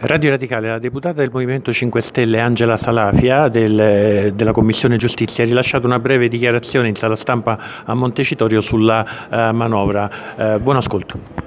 Radio Radicale, la deputata del Movimento 5 Stelle Angela Salafia del, eh, della Commissione Giustizia ha rilasciato una breve dichiarazione in sala stampa a Montecitorio sulla uh, manovra. Uh, buon ascolto.